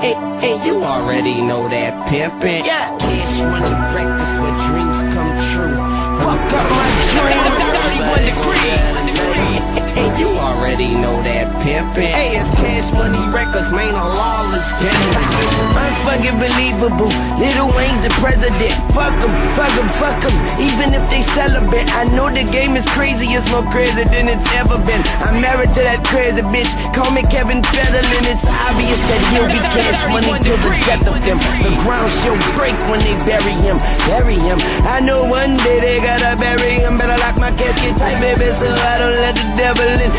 hey, hey, you already know that pimpin'. Yeah. Cash money breakfast where dreams come true. Fuck up my dreams. Already know that pimpin'. Hey, it's cash money records, man, a lawless game. Unfucking believable. Lil Wayne's the president. Fuck him, fuck him, fuck him. Even if they celibate, I know the game is crazy. It's more crazy than it's ever been. I'm married to that crazy bitch. Call me Kevin Federline. It's obvious that he'll be cash money till the death of them. The ground she'll break when they bury him. Bury him. I know one day they gotta bury him. Better lock my casket tight, baby, so I don't let the devil in.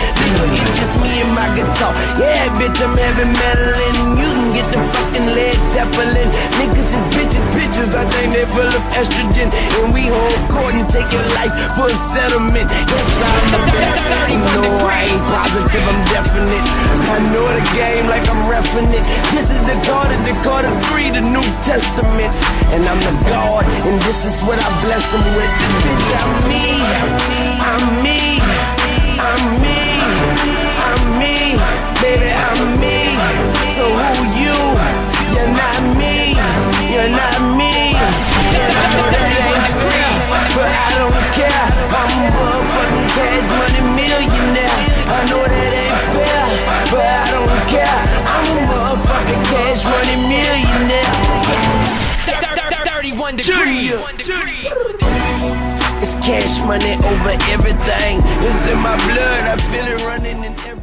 Nigga, it's just me and my guitar. Yeah, bitch, I'm heavy metal and you can get the fucking Led Zeppelin. Niggas is bitches, bitches. I think they full of estrogen. And we hold court and take your life for a settlement. Yes, I'm the best. No, I ain't positive, I'm definite. I know the game like I'm reffing it. This is the God of the God of three, the New Testament. And I'm the God, and this is what I bless them with. Bitch, I'm me. I'm me. 31 degree. It's cash money over everything. It's in my blood. I feel it running in every.